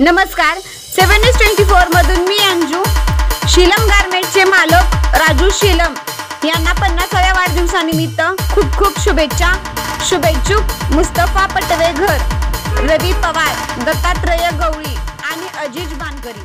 नमस्कार. Seven S twenty four मधून मी अंजू. शिलम गारमेंटचे मालक राजू शिलम. यांना पन्नासाव्या वाढदिवसानिमित्त खूप खूप शुभेच्छा. शुभेच्छुक मुस्तफा पटवेघर रवी पवार दत्तात्रय गवळी आणि अजिज बानकरी